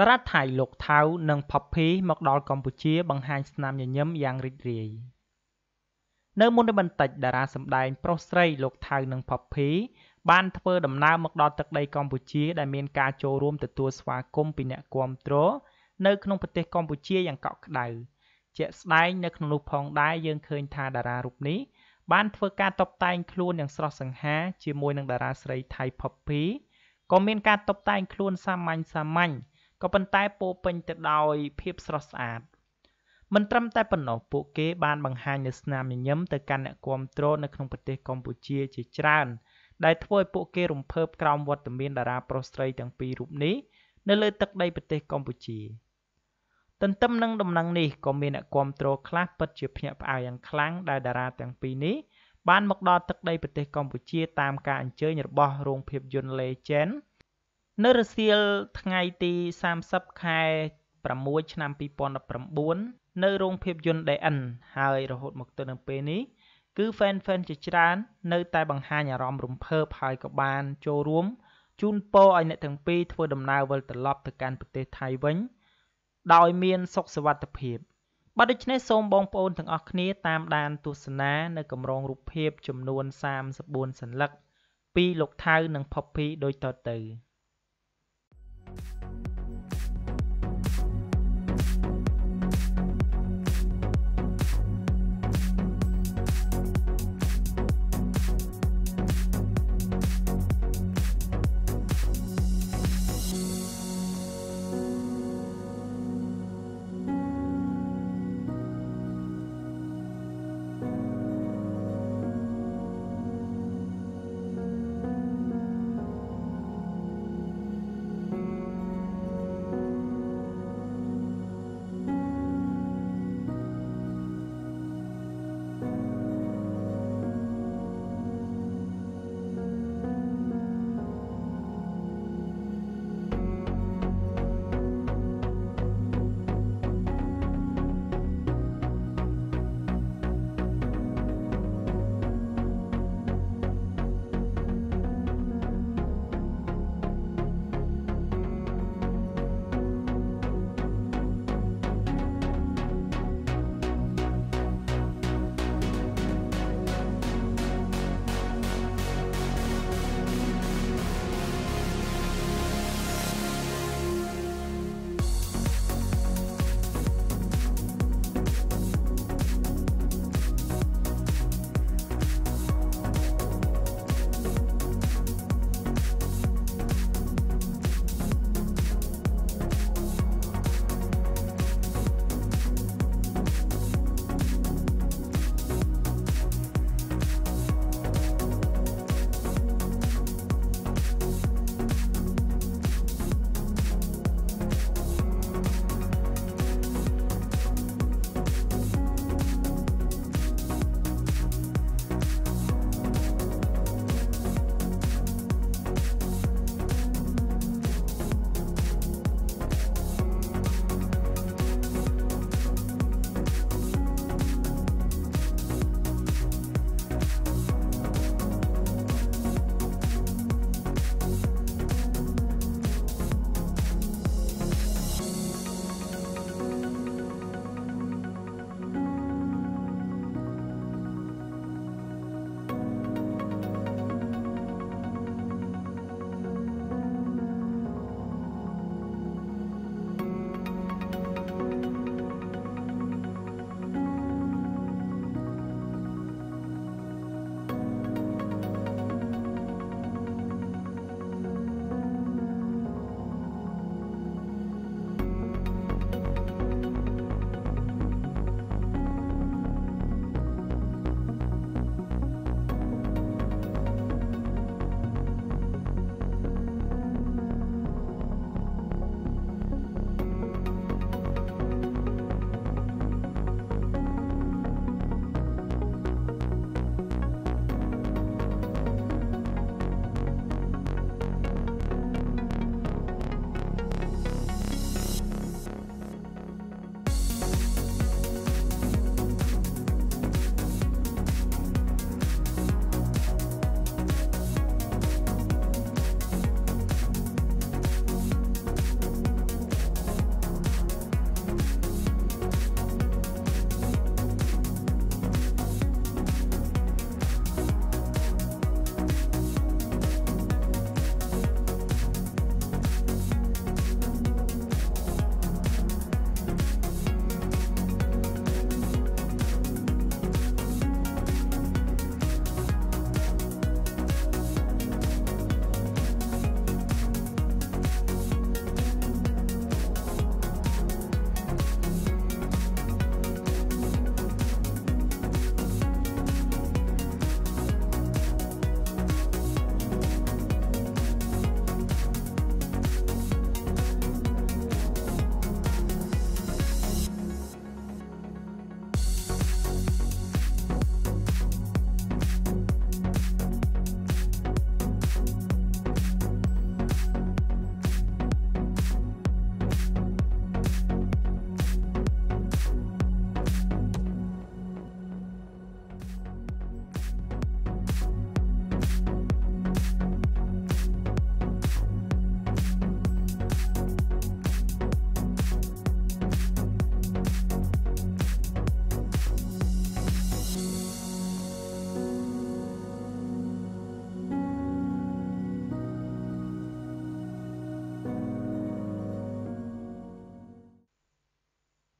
តារាថៃលោក ថៅ និង Poppy មកដល់កម្ពុជា បង្ហាញស្នាមញញឹមយ៉ាងរីករាយនៅមុននេះបន្តិចតារាសម្ដែងប្រុសស្រីលោកថៅនិង Poppy បានធ្វើដំណើរមកដល់ទឹកដីកម្ពុជាដែលមានការចូលរួមទទួលស្វាគមន៍ពីអ្នកគាំទ្រនៅក្នុងប្រទេសកម្ពុជាយ៉ាងកក់ក្ដៅជាក់ស្ដែងនៅក្នុងនោះផងដែរយើងឃើញថាតារារូបនេះបានធ្វើការតុបតែងខ្លួនយ៉ាងស្រស់សង្ហាជាមួយនឹងតារាស្រីថៃ Poppy ក៏មានការតុបតែងខ្លួនសាមញ្ញសាមញ្ញ ក៏ប៉ុន្តែពោពេញទៅដោយភាពស្រស់ស្អាតមិនត្រឹមតែប៉ុណ្ណោះពួកគេបានបង្ហាញនូវស្នាមញញឹមទៅកាន់អ្នកគាំទ្រនៅក្នុងប្រទេសកម្ពុជាជាច្រើន ដែលធ្វើឲ្យពួកគេរំភើបក្រោមវត្តមានតារាប្រុសស្រីទាំងពីររូបនេះនៅលើទឹកដីប្រទេសកម្ពុជាទន្ទឹមនឹងដំណឹងនេះក៏មានអ្នកគាំទ្រខ្លះពិតជាភ្ញាក់ផ្អើលយ៉ាងខ្លាំងដែលតារាទាំងពីរនេះបានមកដល់ទឹកដីប្រទេសកម្ពុជាតាមការអញ្ជើញរបស់រោងភាពយន្ត Legend នៅរសៀលថ្ងៃទី30ខែ6ឆ្នាំ2019នៅរោងភាពយន្ត DN ហើយរហូតមកទល់នឹងពេលនេះគឺ fan fan ជាច្រើន នៅតែបង្ហាញអារម្មណ៍រំភើបហើយក៏បាន ចូលរួមជូនពរឲ្យអ្នកទាំងពីរធ្វើដំណើរវិលត្រឡប់ទៅកាន់ប្រទេសថៃវិញ ដោយមានសុខសុវត្ថិភាពបាទដូច្នេះសូមបងប្អូនទាំងអស់គ្នាតាមដានទស្សនានៅកម្រងរូបភាពចំនួន34សន្លឹកពីលោកថៅនិង Poppy ដូចតទៅ។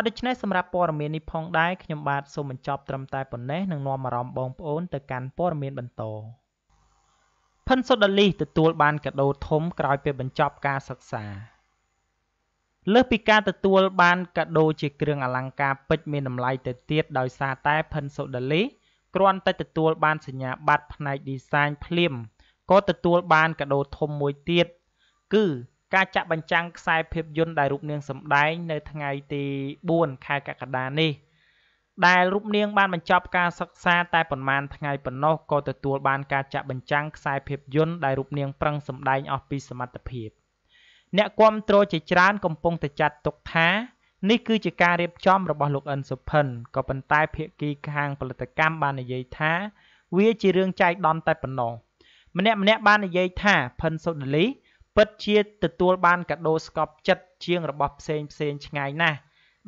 បាទដូច្នេះសម្រាប់ព័ត៌មាននេះផងដែរខ្ញុំបាទសូមបញ្ចប់ត្រឹមតែប៉ុណ្ណេះនឹងនាំអារម្មណ៍បងប្អូនទៅកាន់ព័ត៌មានបន្តផិនសូដាលីទទួលបានកាដូធំក្រោយពេលបញ្ចប់ការសិក្សាលើសពីការទទួលបានកាដូជាគ្រឿងអលង្ការពេជ្រមានតម្លៃទៅទៀតដោយសារតែផិនសូដាលីគ្រាន់តែទទួលបានសញ្ញាបត្រផ្នែកឌីហ្សាញភ្លាមក៏ទទួលបានកាដូធំមួយទៀតគឺ ការចាក់បញ្ចាំងខ្សែភាពយន្តដែលរូបនាងសម្ដែងនៅថ្ងៃទី4ខែកក្កដានេះដែលរូបនាងបានបញ្ចប់ការសិក្សាតែប៉ុន្មានថ្ងៃប៉ុណ្ណោះក៏ទទួលបានការចាក់បញ្ចាំងខ្សែភាពយន្តដែលរូបនាងប្រឹងសម្ដែងអស់ពីសមត្ថភាពអ្នកគាំទ្រជាច្រើនកំពុងតែចាត់ទុកថានេះគឺជាការរៀបចំរបស់លោកអិនសុផិនក៏ប៉ុន្តែភាគីខាងផលិតកម្មបាននិយាយថា វាជារឿងចៃដន្យតែប៉ុណ្ណោះម្នាក់ម្នាក់បាននិយាយថាផិនសូដាលី ពិតជាទទួលបានកាដូស្កប់ចិត្តជាងរបស់ផ្សេងផ្សេងឆ្ងាយណាស់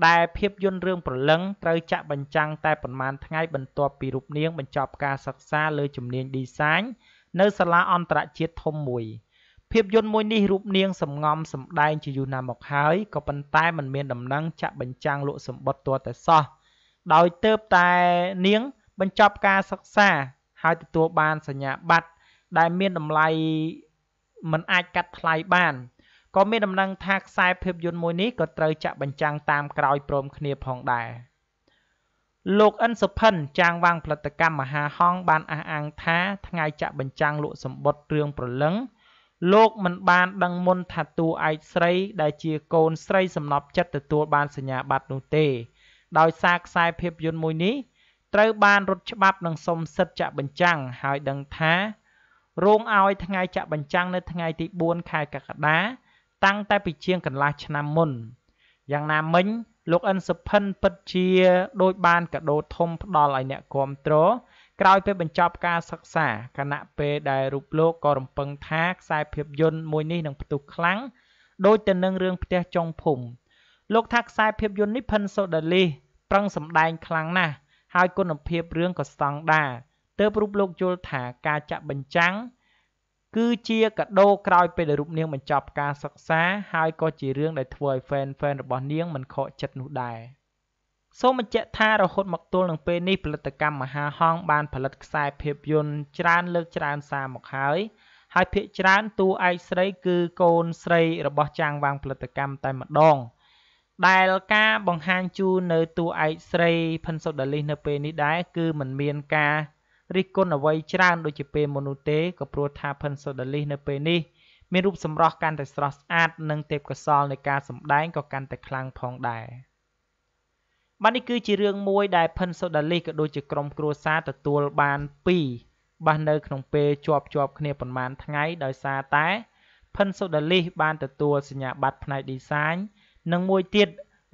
ដែលភាពយន្តរឿងប្រលឹងត្រូវចាក់បញ្ចាំងតែប្រមាណថ្ងៃបន្ទាប់ពីរូបនាងបញ្ចប់ការសិក្សាលើជំនាញឌីហ្សាញនៅសាលាអន្តរជាតិធំមួយភាពយន្តមួយនេះរូបនាងសំងំសម្ដែងជាយូរណាស់មកហើយក៏ប៉ុន្តែมันមានដំណឹងចាក់បញ្ចាំងលក់សម្បត្តិទាល់តែសោះដោយទៅតែនាងបញ្ចប់ការសិក្សាហើយទទួលបានសញ្ញាបត្រដែលមានតម្លៃ មិនអាចកាត់ថ្លៃបានក៏មានដំណឹងថាខ្សែភាពយន្តមួយនេះក៏ត្រូវចាក់បញ្ចាំងតាមក្រោយព្រមគ្នាផងដែរលោកអិនសុផិនចាងវាងផលិតកម្មមហាហងបានអះអាងថាថ្ងៃចាក់បញ្ចាំងលក់សម្បត្តិរឿងប្រលឹងលោកមិនបានដឹងមុនថាតួឯកស្រីដែលជាកូនស្រីសំណប់ចិត្តទទួលបានសញ្ញាបត្រនោះទេ ដោយសារខ្សែភាពយន្តមួយនេះត្រូវបានរត់ច្បាប់និងសុំសិទ្ធិចាក់បញ្ចាំងហើយដឹងថា រងឲ្យថ្ងៃចាក់បញ្ចាំងនៅថ្ងៃទី4ខែកក្កដាតាំងតែពីជាងកន្លះឆ្នាំមុនយ៉ាងណាមិញលោកអិនសុផិនពិតជាដូចបានកាដូធំផ្ដល់ឲ្យអ្នកគ្រប់គ្រងក្រោយពេលបញ្ចប់ការសិក្សាគណៈពេលដែលរូបលោកក៏រំពឹងថាខ្សែភាពយន្តមួយនេះនឹងផ្ទុះខ្លាំងដូចទៅនឹងរឿងផ្ទះចុងភូមិលោកថាខ្សែភាពយន្តនេះផិនសូដាលីប្រឹងសម្ដែងខ្លាំងណាស់ហើយគុណភាពរឿងក៏ស្តង់ដារ ទើបរូបលោកយល់ថាការចាក់បញ្ចាំងគឺជាកាដូក្រោយពេលដែលរូបនាងបញ្ចប់ការសិក្សាហើយក៏ជារឿងដែលធ្វើឲ្យ fan fan របស់នាងមិនខកចិត្តនោះដែរសូមបញ្ជាក់ថារហូតមកទល់នឹងពេលនេះផលិតកម្មមហាហងបានផលិតខ្សែភាពយន្តច្រើនលើកច្រើនសារមកហើយហើយភាគច្រើនតួឯកស្រីគឺកូនស្រីរបស់ចាងវាងផលិតកម្មតែម្ដងដែលការបង្ហាញជូននៅតួឯកស្រីផិនសូដាលីសនៅពេលនេះដែរគឺมันមានការ រិះគន់អ្វីច្រើនដូចជាពេលមុននោះទេក៏ព្រោះថាផិនសូដាលីសនៅពេលនេះមានរូបសម្រស់កាន់តែស្រស់ស្អាត និងទេពកោសល្យនៃការសម្ដែងក៏កាន់តែខ្លាំងផងដែរបាទនេះគឺជារឿងមួយដែលផិនសូដាលីសក៏ដូចជាក្រុមគ្រួសារទទួលបាន2បាទនៅក្នុងពេលជាប់ជាប់គ្នាប្រហែលថ្ងៃដោយសារតែផិនសូដាលីសបានទទួលសញ្ញាបត្រផ្នែកឌីហ្សាញនិងមួយទៀត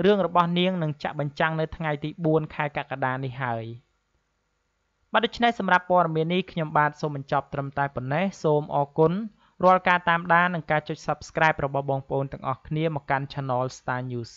រឿងរបស់នាងនឹងចាក់បញ្ចាំងនៅថ្ងៃទី4ខែកក្កដានេះហើយ បាទដូច្នេះសម្រាប់ព័ត៌មាននេះខ្ញុំបាទសូមបញ្ចប់ត្រឹមតែប៉ុណ្ណេះសូមអរគុណរាល់ការតាមដាននិងការចុច Subscribe របស់បងប្អូនទាំងអស់គ្នាមកកាន់ Channel Star News